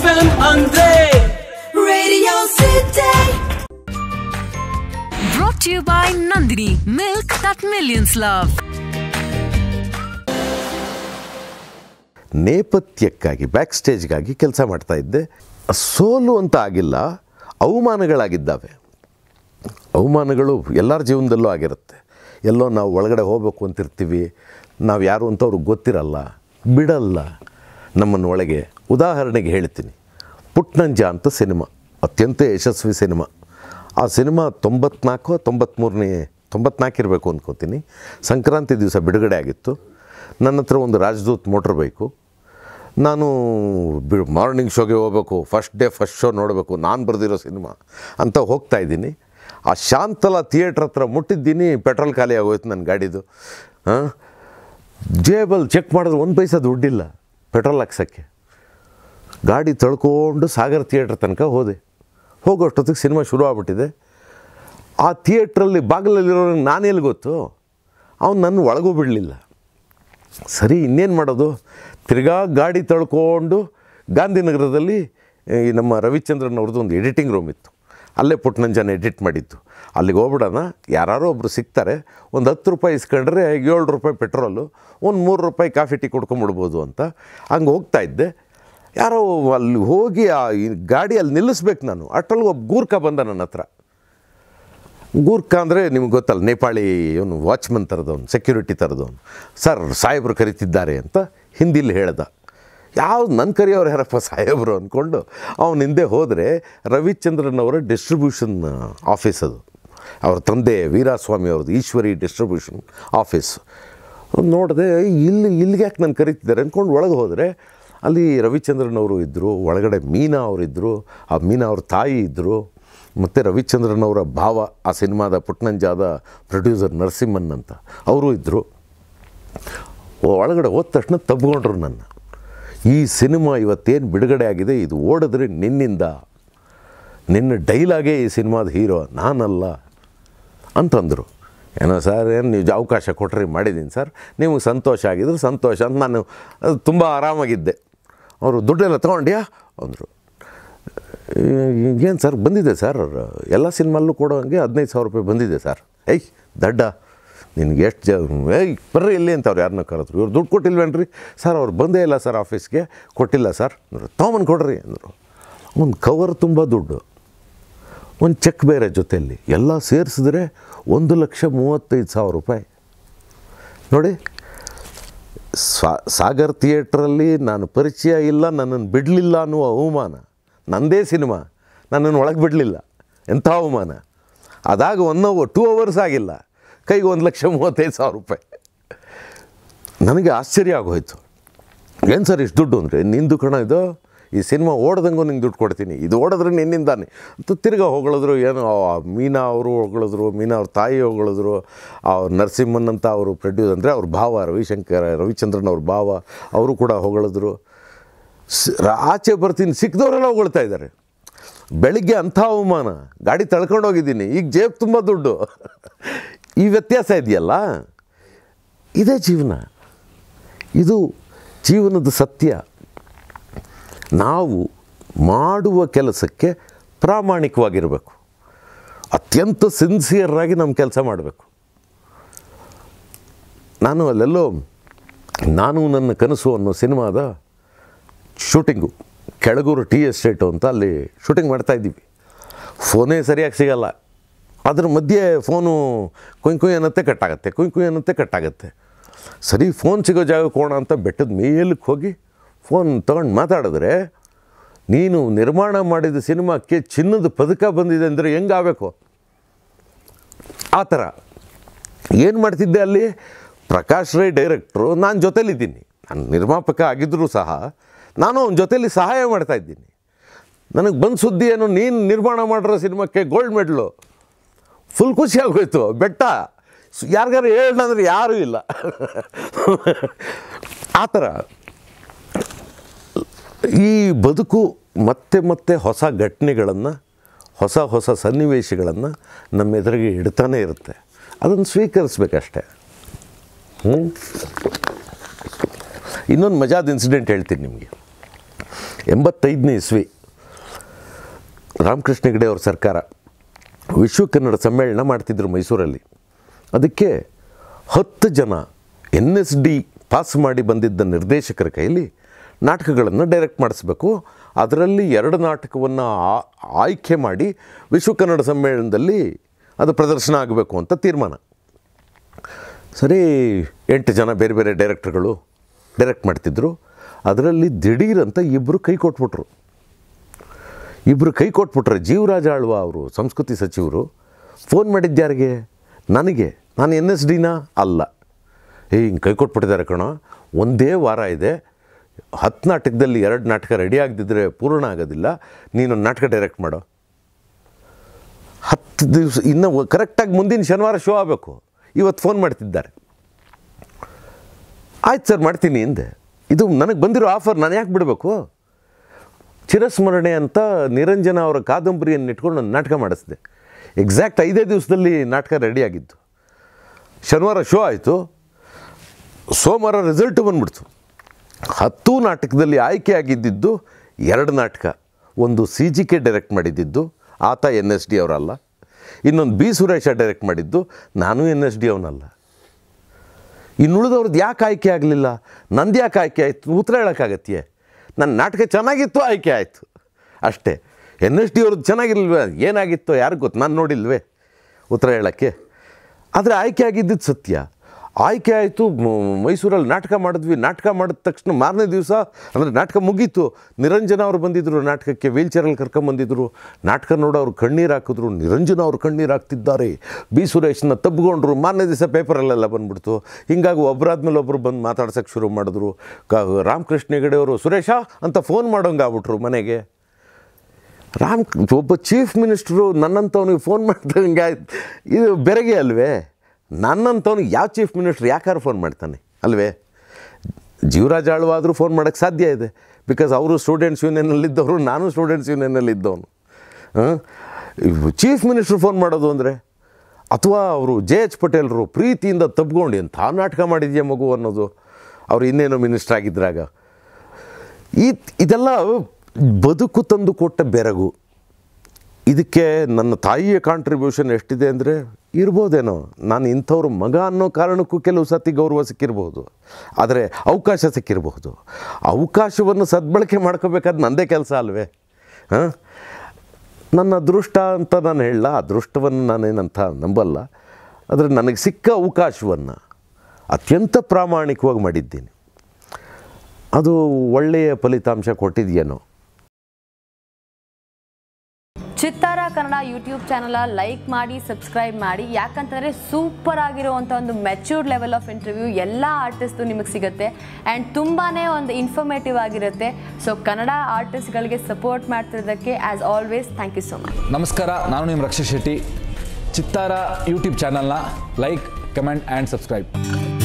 FM ಅಂದ್ರೆ Radio City. Brought to you by Nandini, milk that millions love. ನೇಪಥ್ಯಕ್ಕಾಗಿ back ಸ್ಟೇಜ್ಗಾಗಿ ಕೆಲಸ ಮಾಡ್ತಾ ಇದ್ದೆ ಸೋಲು ಅಂತ ಆಗಿಲ್ಲ ಅವಮಾನಗಳಾಗಿದ್ದಾವೆ ಅವಮಾನಗಳು ಎಲ್ಲರ ಜೀವನದಲ್ಲೂ ಆಗಿರುತ್ತೆ ಎಲ್ಲೋ ನಾವು ಒಳಗಡೆ ಹೋಗಬೇಕು ಅಂತಿರ್ತೀವಿ ನಾವು ಯಾರು ಅಂತ ಅವ್ರಿಗೆ ಗೊತ್ತಿರಲ್ಲ ಬಿಡಲ್ಲ ನಮ್ಮನ್ನು ಒಳಗೆ ಉದಾಹರಣೆಗೆ ಹೇಳ್ತೀನಿ. ಪುಟ್ನಂಜ ಅಂತ ಸಿನಿಮಾ, ಅತ್ಯಂತ ಯಶಸ್ವಿ ಸಿನಿಮಾ. ಆ ಸಿನಿಮಾ ತೊಂಬತ್ನಾಲ್ಕು ತೊಂಬತ್ತ್ಮೂರನೇ ತೊಂಬತ್ನಾಲ್ಕು ಇರಬೇಕು ಅಂದ್ಕೋತೀನಿ ಸಂಕ್ರಾಂತಿ ದಿವಸ ಬಿಡುಗಡೆ ಆಗಿತ್ತು. ನನ್ನ ಹತ್ರ ಒಂದು ರಾಜದೂತ್ ಮೋಟ್ರ್ ಬೈಕು. ನಾನು ಬಿ, ಮಾರ್ನಿಂಗ್ ಶೋಗೆ ಹೋಗಬೇಕು, ಫಸ್ಟ್ ಡೇ ಫಸ್ಟ್ ಶೋ ನೋಡಬೇಕು, ನಾನು ಬರೆದಿರೋ ಸಿನಿಮಾ ಅಂತ ಹೋಗ್ತಾ ಇದ್ದೀನಿ. ಆ ಶಾಂತಲ ಥಿಯೇಟ್ರ್ ಹತ್ರ ಮುಟ್ಟಿದ್ದೀನಿ, ಪೆಟ್ರೋಲ್ ಖಾಲಿ ಆಗೋಯ್ತು ನನ್ನ ಗಾಡಿದು. ಹಾಂ ಜೇಬಲ್ ಚೆಕ್ ಮಾಡಿದ್ರೆ ಒಂದು ಪೈಸಾ ದುಡ್ಡಿಲ್ಲ, ಪೆಟ್ರೋಲ್ ಹಾಕ್ಸೋಕ್ಕೆ. ಗಾಡಿ ತಳ್ಕೊಂಡು ಸಾಗರ್ ಥಿಯೇಟ್ರ್ ತನಕ ಹೋದೆ. ಹೋಗೋಷ್ಟೊತ್ತಿಗೆ ಸಿನಿಮಾ ಶುರು ಆಗ್ಬಿಟ್ಟಿದೆ. ಆ ಥಿಯೇಟ್ರಲ್ಲಿ ಬಾಗಿಲಲ್ಲಿರೋನಿಗೆ ನಾನೆಲ್ಲಿ ಗೊತ್ತು? ಅವನು ನನ್ನ ಒಳಗೂ ಬಿಡಲಿಲ್ಲ ಸರಿ, ಇನ್ನೇನು ಮಾಡೋದು? ತಿರ್ಗಾ ಗಾಡಿ ತಳ್ಕೊಂಡು ಗಾಂಧಿನಗರದಲ್ಲಿ, ಈ ನಮ್ಮ ರವಿಚಂದ್ರನ್ ಅವ್ರದ್ದು ಒಂದು ಎಡಿಟಿಂಗ್ ರೂಮ್ ಇತ್ತು. ಅಲ್ಲೇ ಪುಟ್ಟನಂಜನ ಎಡಿಟ್ ಮಾಡಿದ್ದು. ಅಲ್ಲಿಗೆ ಹೋಗ್ಬಿಡೋಣ. ಯಾರೋ ಒಬ್ಬರು ಸಿಗ್ತಾರೆ. ಒಂದು ಹತ್ತು ರೂಪಾಯಿ ಇಸ್ಕೊಂಡ್ರೆ ಏಳು ರೂಪಾಯಿ ಪೆಟ್ರೋಲು ಒಂದು ಮೂರು ರೂಪಾಯಿ ಕಾಫಿ ಟೀ ಕುಡ್ಕೊಂಬಿಡ್ಬೋದು ಅಂತ. ಹಂಗೆ ಹೋಗ್ತಾ ಇದ್ದೆ. ಯಾರೋ ಅಲ್ಲಿ ಹೋಗಿ ಆ ಗಾಡಿಯಲ್ಲಿ ನಿಲ್ಲಿಸ್ಬೇಕು ನಾನು. ಅಟ್ಟಲ್ಲಿ ಒಬ್ಬ ಗೂರ್ಖ ಬಂದ ನನ್ನ ಹತ್ರ. ಗೂರ್ಖ ಅಂದರೆ ನಿಮ್ಗೆ ಗೊತ್ತಲ್ಲ, ನೇಪಾಳಿ ಇವನು ವಾಚ್ಮನ್ ಥರದವನು ಸೆಕ್ಯೂರಿಟಿ ಥರದವನು ಸರ್, ಸಾಹೇಬರು ಕರಿತಿದ್ದಾರೆ ಅಂತ ಹಿಂದಿಲ್ಲಿ ಹೇಳ್ದ. ಯಾವ ನನ್ನ ಕರಿಯೋರು ಯಾರಪ್ಪ ಸಾಹೇಬರು ಅಂದ್ಕೊಂಡು ಅವನ ಹಿಂದೆ ಹೋದರೆ ರವಿಚಂದ್ರನ್ ಅವರ ಡಿಸ್ಟ್ರಿಬ್ಯೂಷನ್ ಆಫೀಸ್ ಅದು. ಅವ್ರ ತಂದೆ ವೀರಾಸ್ವಾಮಿ ಅವ್ರದ್ದು ಈಶ್ವರಿ ಡಿಸ್ಟ್ರಿಬ್ಯೂಷನ್ ಆಫೀಸ್ ನೋಡಿದೆ, ಇಲ್ಲಿ ಇಲ್ಲಿಗೆ ಯಾಕೆ ನಾನು ಕರಿತಿದ್ದಾರೆ? ಅಂದ್ಕೊಂಡು ಒಳಗೆ ಹೋದರೆ ಅಲ್ಲಿ ರವಿಚಂದ್ರನ್ ಅವರು ಇದ್ದರು ಒಳಗಡೆ ಮೀನಾ ಅವರಿದ್ದರು ಆ ಮೀನಾ ಅವ್ರ ತಾಯಿ ಇದ್ದರು ಮತ್ತು ರವಿಚಂದ್ರನ್ ಅವರ ಭಾವ, ಆ ಸಿನಿಮಾದ ಪುಟ್ನಂಜಾದ ಪ್ರೊಡ್ಯೂಸರ್ ನರಸಿಂಹನ್ ಅಂತ, ಅವರು ಇದ್ದರು ಒಳಗಡೆ ಹೋದ ತಕ್ಷಣ ತಬ್ಕೊಂಡ್ರು ನನ್ನ. ಈ ಸಿನಿಮಾ ಇವತ್ತೇನು ಬಿಡುಗಡೆ ಆಗಿದೆ, ಇದು ಓಡಿದ್ರೆ ನಿನ್ನಿಂದ. ನಿನ್ನ ಡೈಲಾಗೇ ಈ ಸಿನಿಮಾದ ಹೀರೋ, ನಾನಲ್ಲ ಅಂತಂದರು. ಏನೋ ಸರ್, ಏನು ನೀವು ಅವಕಾಶ ಕೊಟ್ಟರೆ ಮಾಡಿದ್ದೀನಿ ಸರ್. ನಿಮಗೆ ಸಂತೋಷ ಆಗಿದ್ರೆ ಸಂತೋಷ ಅಂತ ನಾನು ತುಂಬ ಆರಾಮಾಗಿದ್ದೆ. ಅವರು ದುಡ್ಡೆಲ್ಲ ತೊಗೊಂಡ್ಯಾ? ಅಂದರು. ಏನು ಸರ್, ಬಂದಿದೆ ಸರ್? ಎಲ್ಲ ಸಿನಿಮಲ್ಲೂ ಕೊಡೋ ಹಂಗೆ ಹದಿನೈದು ಸಾವಿರ ರೂಪಾಯಿ ಬಂದಿದೆ ಸರ್. ಏಯ್, ದಡ್ಡ. ನಿನಗೆ ಎಷ್ಟು ಜ, ಏಯ್, ಬರ್ರಿ ಇಲ್ಲಿ ಅಂತ ಅವ್ರು ಯಾರನ್ನ ಕರೆದ್ರು. ಇವ್ರು ದುಡ್ಡು ಕೊಟ್ಟಿಲ್ವೇನ್ರಿ? ಸರ್, ಅವ್ರು ಬಂದೇ ಇಲ್ಲ ಸರ್ ಆಫೀಸ್ಗೆ. ಕೊಟ್ಟಿಲ್ಲ ಸರ್. ಅಂದರು, ತೊಗೊಂಬಂದು ಕೊಡ್ರಿ ಅಂದರು. ಒಂದು ಕವರ್ ತುಂಬ ದುಡ್ಡು. ಒಂದು ಚೆಕ್ ಬೇರೆ ಜೊತೆಯಲ್ಲಿ ಎಲ್ಲ ಸೇರಿಸಿದ್ರೆ ಒಂದು ಲಕ್ಷ ಮೂವತ್ತೈದು ಸಾವಿರ ರೂಪಾಯಿ. ನೋಡಿ ಸಾಗರ್ ಥಿಯೇಟ್ರಲ್ಲಿ ನಾನು ಪರಿಚಯ ಇಲ್ಲ, ನನ್ನನ್ನು ಬಿಡಲಿಲ್ಲ ಅನ್ನುವ ಅವಮಾನ. ನನ್ನದೇ ಸಿನಿಮಾ, ನನ್ನನ್ನು ಒಳಗೆ ಬಿಡಲಿಲ್ಲ. ಎಂಥ ಅವಮಾನ? ಅದಾಗ ಒನ್ ಅವರ್ ಟೂ ಅವರ್ಸ್ ಆಗಿಲ್ಲ. ಕೈಗೆ ಒಂದು ಲಕ್ಷ ಮೂವತ್ತೈದು ಸಾವಿರ ರೂಪಾಯಿ. ನನಗೆ ಆಶ್ಚರ್ಯ ಆಗೋಯ್ತು. ಏನು ಸರ್ ಇಷ್ಟು ದುಡ್ಡು ಅಂದರೆ? ನಿಂದು ಕಣ ಇದು? ಈ ಸಿನಿಮಾ ಓಡ್ದಂಗೂ ನಿಂಗೆ ದುಡ್ಡು ಕೊಡ್ತೀನಿ. ಇದು ಓಡಿದ್ರೆ ನಿನ್ನಿಂದಾನೆ. ಅಂತ ತಿರ್ಗಾ ಹೊಗಳಿದ್ರು ಏನು ಮೀನಾ ಅವರು ಹೊಗಳಿದ್ರು, ಮೀನಾ ಅವ್ರ ತಾಯಿ ಹೊಗಳಿದ್ರು ಅವ್ರು ನರಸಿಂಹನ್ ಅಂತ ಅವರು ಪ್ರೊಡ್ಯೂಸ್ ಅಂದರೆ ಅವ್ರ ಭಾವ, ರವಿಶಂಕರ್, ರವಿಚಂದ್ರನ್ ಅವ್ರ ಭಾವ, ಅವರು ಕೂಡ ಹೊಗಳಿದ್ರು. ಆಚೆ ಬರ್ತೀನಿ ಸಿಕ್ಕದವರೆಲ್ಲ ಹೊಗಳ್ತಾ ಇದ್ದಾರೆ. ಬೆಳಿಗ್ಗೆ ಅಂಥ ಅವಮಾನ. ಗಾಡಿ ತಳ್ಕೊಂಡು ಹೋಗಿದ್ದೀನಿ. ಈಗ ಜೇಬ್ ತುಂಬ ದುಡ್ಡು. ಈ ವ್ಯತ್ಯಾಸ ಇದೆಯಲ್ಲ? ಇದೇ ಜೀವನ. ಇದು ಜೀವನದ ಸತ್ಯ. ನಾವು ಮಾಡುವ ಕೆಲಸಕ್ಕೆ ಪ್ರಾಮಾಣಿಕವಾಗಿರಬೇಕು. ಅತ್ಯಂತ ಸಿನ್ಸಿಯರಾಗಿ ನಮ್ಮ ಕೆಲಸ ಮಾಡಬೇಕು. ನಾನು ಅಲ್ಲೆಲ್ಲೋ, ನಾನು ನನ್ನ ಕನಸು ಅನ್ನೋ ಸಿನಿಮಾದ ಶೂಟಿಂಗು, ಕೆಳಗೂರು ಟಿ ಎಸ್ಟೇಟು ಅಂತ ಅಲ್ಲಿ ಶೂಟಿಂಗ್ ಮಾಡ್ತಾ ಇದ್ದೀವಿ. ಫೋನೇ ಸರಿಯಾಗಿ ಸಿಗಲ್ಲ. ಅದ್ರ ಮಧ್ಯೆ ಫೋನು ಕುಯ್ ಕುಯ್ ಅನ್ನತ್ತೆ ಕಟ್ಟಾಗತ್ತೆ ಕುಯ್ ಕುಯ್ ಅನ್ನತ್ತೆ ಕಟ್ಟಾಗತ್ತೆ ಸರಿ, ಫೋನ್ ಸಿಗೋ ಜಾಗಕ್ಕೆ ಹೋಗೋಣ ಅಂತ ಬೆಟ್ಟದ ಮೇಲಕ್ಕೆ ಹೋಗಿ ಫೋನ್ ತೊಗೊಂಡು ಮಾತಾಡಿದ್ರೆ, ನೀನು ನಿರ್ಮಾಣ ಮಾಡಿದ ಸಿನಿಮಾಕ್ಕೆ ಚಿನ್ನದ ಪದಕ ಬಂದಿದೆ ಅಂದರೆ ಹೆಂಗಾಗಬೇಕು? ಆ ಥರ ಏನು ಮಾಡ್ತಿದ್ದೆ ಅಲ್ಲಿ? ಪ್ರಕಾಶ್ ರೈ ಡೈರೆಕ್ಟ್ರು, ನಾನು ಜೊತೇಲಿದ್ದೀನಿ. ನಾನು ನಿರ್ಮಾಪಕ ಆಗಿದ್ದರೂ ಸಹ ನಾನು ಅವನ ಜೊತೇಲಿ ಸಹಾಯ ಮಾಡ್ತಾ ಇದ್ದೀನಿ. ನನಗೆ ಬಂದ ಸುದ್ದಿ ಏನು, ನೀನು ನಿರ್ಮಾಣ ಮಾಡಿರೋ ಸಿನಿಮಾಕ್ಕೆ ಗೋಲ್ಡ್ ಮೆಡ್ಲು ಫುಲ್ ಖುಷಿ ಆಗೋಯ್ತು, ಬೆಟ್ಟ. ಯಾರಿಗಾರು ಹೇಳೋಣ ಅಂದರೆ ಯಾರೂ ಇಲ್ಲ. ಆ ಥರ ಈ ಬದುಕು ಮತ್ತೆ ಮತ್ತೆ ಹೊಸ ಘಟನೆಗಳನ್ನು, ಹೊಸ ಹೊಸ ಸನ್ನಿವೇಶಗಳನ್ನು ನಮ್ಮ ಎದುರಿಗೆ ಇಡ್ತಾನೆ ಇರುತ್ತೆ. ಅದನ್ನು ಸ್ವೀಕರಿಸ್ಬೇಕಷ್ಟೆ. ಹ್ಞೂ ಇನ್ನೊಂದು ಮಜಾದ ಇನ್ಸಿಡೆಂಟ್ ಹೇಳ್ತೀನಿ ನಿಮಗೆ. ಎಂಬತ್ತೈದನೇ ಇಸ್ವಿ, ರಾಮಕೃಷ್ಣ ಹೆಗಡೆ ಅವ್ರ ಸರ್ಕಾರ ವಿಶ್ವ ಕನ್ನಡ ಸಮ್ಮೇಳನ ಮಾಡ್ತಿದ್ರು ಮೈಸೂರಲ್ಲಿ. ಅದಕ್ಕೆ ಹತ್ತು ಜನ ಎನ್ ಎಸ್ ಡಿ ಪಾಸ್ ಮಾಡಿ ಬಂದಿದ್ದ ನಿರ್ದೇಶಕರ ಕೈಲಿ ನಾಟಕಗಳನ್ನು ಡೈರೆಕ್ಟ್ ಮಾಡಿಸ್ಬೇಕು. ಅದರಲ್ಲಿ ಎರಡು ನಾಟಕವನ್ನು ಆಯ್ಕೆ ಮಾಡಿ ವಿಶ್ವ ಕನ್ನಡ ಸಮ್ಮೇಳನದಲ್ಲಿ ಅದು ಪ್ರದರ್ಶನ ಆಗಬೇಕು ಅಂತ ತೀರ್ಮಾನ. ಸರಿ, ಎಂಟು ಜನ ಬೇರೆ ಬೇರೆ ಡೈರೆಕ್ಟರ್ಗಳು ಡೈರೆಕ್ಟ್ ಮಾಡ್ತಿದ್ರು. ಅದರಲ್ಲಿ ದಿಢೀರಂತ ಇಬ್ಬರು ಕೈ ಕೊಟ್ಬಿಟ್ರು. ಇಬ್ಬರು ಕೈ ಕೊಟ್ಬಿಟ್ರೆ ಜೀವರಾಜ ಆಳ್ವ ಅವರು, ಸಂಸ್ಕೃತಿ ಸಚಿವರು ಫೋನ್ ಮಾಡಿದ್ದ್ಯಾರಿಗೆ ನನಗೆ. ನಾನು ಎನ್ ಎಸ್ ಡಿನ? ಅಲ್ಲ. ಹಿಂಗೆ ಕೈ ಕೊಟ್ಬಿಟ್ಟಿದ್ದಾರೆ ಕಣ. ಒಂದೇ ವಾರ ಇದೆ. ಹತ್ತು ನಾಟಕದಲ್ಲಿ ಎರಡು ನಾಟಕ ರೆಡಿ ಆಗದಿದ್ದರೆ ಪೂರ್ಣ ಆಗೋದಿಲ್ಲ. ನೀನು ನಾಟಕ ಡೈರೆಕ್ಟ್ ಮಾಡೋ. ಹತ್ತು ದಿವಸ, ಇನ್ನೂ ಕರೆಕ್ಟಾಗಿ ಮುಂದಿನ ಶನಿವಾರ ಶೋ ಆಗಬೇಕು. ಇವತ್ತು ಫೋನ್ ಮಾಡ್ತಿದ್ದಾರೆ. ಆಯ್ತು ಸರ್ ಮಾಡ್ತೀನಿ ಹಿಂದೆ ಇದು ನನಗೆ ಬಂದಿರೋ ಆಫರ್ ನಾನು ಯಾಕೆ ಬಿಡಬೇಕು? ಚಿರಸ್ಮರಣೆ ಅಂತ ನಿರಂಜನ ಅವರ ಕಾದಂಬರಿಯನ್ನು ಇಟ್ಕೊಂಡು ನಾನು ನಾಟಕ ಮಾಡಿಸಿದೆ. ಎಕ್ಸಾಕ್ಟ್ ಐದೇ ದಿವಸದಲ್ಲಿ ನಾಟಕ ರೆಡಿಯಾಗಿತ್ತು ಶನಿವಾರ ಶೋ ಆಯಿತು. ಸೋಮವಾರ ರಿಸಲ್ಟು ಬಂದ್ಬಿಡ್ತು. ಹತ್ತು ನಾಟಕದಲ್ಲಿ ಆಯ್ಕೆ ಆಗಿದ್ದಿದ್ದು ಎರಡು ನಾಟಕ. ಒಂದು ಸಿ ಜಿ ಕೆ ಡೈರೆಕ್ಟ್ ಮಾಡಿದ್ದಿದ್ದು, ಆತ ಎನ್ ಎಸ್ ಡಿ ಅವರಲ್ಲ. ಇನ್ನೊಂದು ಬಿ ಸುರೇಶ ಡೈರೆಕ್ಟ್ ಮಾಡಿದ್ದು, ನಾನು ಎನ್ ಎಸ್ ಡಿ ಅವನಲ್ಲ. ಇನ್ನುಳಿದವ್ರದ್ದು ಯಾಕೆ ಆಯ್ಕೆ ಆಗಲಿಲ್ಲ? ನಂದು ಯಾಕೆ ಆಯ್ಕೆ ಆಯಿತು? ಉತ್ತರ ಹೇಳೋಕ್ಕಾಗತ್ತೆ ನನ್ನ ನಾಟಕ ಚೆನ್ನಾಗಿತ್ತು, ಆಯ್ಕೆ ಆಯಿತು. ಅಷ್ಟೇ. ಎನ್ ಎಸ್ ಡಿ ಅವ್ರದ್ದು ಚೆನ್ನಾಗಿಲ್ವೇ? ಏನಾಗಿತ್ತೋ ಯಾರಿಗೂ ಗೊತ್ತು? ನಾನು ನೋಡಿಲ್ವೇ? ಉತ್ತರ ಹೇಳೋಕ್ಕೆ. ಆದರೆ ಆಯ್ಕೆ ಆಗಿದ್ದಿದ್ದು ಸತ್ಯ. ಆಯ್ಕೆ ಆಯಿತು. ಮೈಸೂರಲ್ಲಿ ನಾಟಕ ಮಾಡಿದ್ವಿ. ನಾಟಕ ಮಾಡಿದ ತಕ್ಷಣ ಮಾರನೇ ದಿವಸ, ಅಂದರೆ ನಾಟಕ ಮುಗೀತು. ನಿರಂಜನ ಅವರು ಬಂದಿದ್ದರು ನಾಟಕಕ್ಕೆ ವೀಲ್ ಚೇರಲ್ಲಿ ಕರ್ಕೊಂಬಂದಿದ್ರು ನಾಟಕ ನೋಡೋ ಅವ್ರು ಕಣ್ಣೀರು ಹಾಕಿದ್ರು. ನಿರಂಜನ ಅವರು ಕಣ್ಣೀರು ಹಾಕ್ತಿದ್ದಾರೆ. ಬಿ ಸುರೇಶ್ನ ತಬ್ಬಿಕೊಂಡ್ರು ಮಾರನೇ ದಿವಸ ಪೇಪರಲ್ಲೆಲ್ಲ ಬಂದ್ಬಿಡ್ತು. ಹಿಂಗಾಗಿ ಒಬ್ಬರಾದ್ಮೇಲೆ ಒಬ್ಬರು ಬಂದು ಮಾತಾಡ್ಸೋಕ್ಕೆ ಶುರು ಮಾಡಿದ್ರು. ಕ, ರಾಮಕೃಷ್ಣ ಹೆಗಡೆಯವರು ಸುರೇಶ, ಅಂತ ಫೋನ್ ಮಾಡೋಂಗೆ ಆಗ್ಬಿಟ್ರು ಮನೆಗೆ. ರಾಮ್, ಒಬ್ಬ ಚೀಫ್ ಮಿನಿಸ್ಟ್ರು ನನ್ನಂಥವ್ನಿಗೆ ಫೋನ್ ಮಾಡ್ದಂಗೆ ಆಯ್ತು. ಇದು ಬೆರಗೆ ಅಲ್ವೇ? ನನ್ನಂಥವ್ನಿಗೆ ಯಾವ ಚೀಫ್ ಮಿನಿಸ್ಟ್ರ್ ಯಾಕಾದ್ರು ಫೋನ್ ಮಾಡ್ತಾನೆ, ಅಲ್ವೇ? ಜೀವರಾಜ್ ಆಳ್ವಾದರೂ ಫೋನ್ ಮಾಡೋಕ್ಕೆ ಸಾಧ್ಯ ಇದೆ ಬಿಕಾಸ್ ಅವರು ಸ್ಟೂಡೆಂಟ್ಸ್ ಯೂನಿಯನಲ್ಲಿದ್ದವರು ನಾನು ಸ್ಟೂಡೆಂಟ್ಸ್ ಯೂನಿಯನ್ನಲ್ಲಿದ್ದವನು. ಚೀಫ್ ಮಿನಿಸ್ಟ್ರು ಫೋನ್ ಮಾಡೋದು ಅಂದರೆ, ಅಥವಾ ಅವರು ಜೆ ಎಚ್ ಪಟೇಲ್ರು ಪ್ರೀತಿಯಿಂದ ತಬ್ಕೊಂಡು ಎಂಥ ನಾಟಕ ಮಾಡಿದೆಯಾ ಮಗು ಅನ್ನೋದು, ಅವರು ಇನ್ನೇನು ಮಿನಿಸ್ಟ್ರ್ ಆಗಿದ್ರಾಗ. ಈ ಇದೆಲ್ಲ ಬದುಕು ತಂದು ಕೊಟ್ಟ ಬೆರಗು. ಇದಕ್ಕೆ ನನ್ನ ತಾಯಿಯ ಕಾಂಟ್ರಿಬ್ಯೂಷನ್ ಎಷ್ಟಿದೆ ಅಂದರೆ ಇರ್ಬೋದೇನೋ? ನಾನು ಇಂಥವ್ರ ಮಗ ಅನ್ನೋ ಕಾರಣಕ್ಕೂ ಕೆಲವು ಸತಿ ಗೌರವ ಸಿಕ್ಕಿರಬಹುದು. ಆದರೆ ಅವಕಾಶ ಸಿಕ್ಕಿರಬಹುದು. ಅವಕಾಶವನ್ನು ಸದ್ಬಳಕೆ ಮಾಡ್ಕೋಬೇಕಾದ ನಂದೇ ಕೆಲಸ ಅಲ್ವೇ? ಹಾಂ? ನನ್ನ ಅದೃಷ್ಟ ಅಂತ ನಾನು ಹೇಳಲ್ಲ. ಅದೃಷ್ಟವನ್ನು ನಾನೇನಂತ ನಂಬಲ್ಲ. ಆದರೆ ನನಗೆ ಸಿಕ್ಕ ಅವಕಾಶವನ್ನು ಅತ್ಯಂತ ಪ್ರಾಮಾಣಿಕವಾಗಿ ಮಾಡಿದ್ದೀನಿ. ಅದು ಒಳ್ಳೆಯ ಫಲಿತಾಂಶ ಕೊಟ್ಟಿದೆಯೇನೋ? Chittara Kannada YouTube channel like ಮಾಡಿ, ಸಬ್ಸ್ಕ್ರೈಬ್ ಮಾಡಿ. ಯಾಕಂತಂದರೆ ಸೂಪರ್ ಆಗಿರುವಂಥ ಒಂದು ಮೆಚ್ಯೂರ್ಡ್ ಲೆವೆಲ್ ಆಫ್ ಇಂಟರ್ವ್ಯೂ ಎಲ್ಲ ಆರ್ಟಿಸ್ಟು ನಿಮಗೆ ಸಿಗುತ್ತೆ. ಆ್ಯಂಡ್ ತುಂಬಾ ಒಂದು ಇನ್ಫಾರ್ಮೇಟಿವ್ ಆಗಿರುತ್ತೆ. ಸೊ ಕನ್ನಡ ಆರ್ಟಿಸ್ಟ್ಗಳಿಗೆ support ಮಾಡ್ತಿರೋದಕ್ಕೆ as always thank you so much ನಮಸ್ಕಾರ, ನಾನು ನಿಮ್ಮ ರಕ್ಷಾ ಶೆಟ್ಟಿ. ಚಿತ್ತಾರ ಯೂಟ್ಯೂಬ್ ಚಾನಲ್ನ ಲೈಕ್, ಕಮೆಂಟ್ ಆ್ಯಂಡ್ ಸಬ್ಸ್ಕ್ರೈಬ್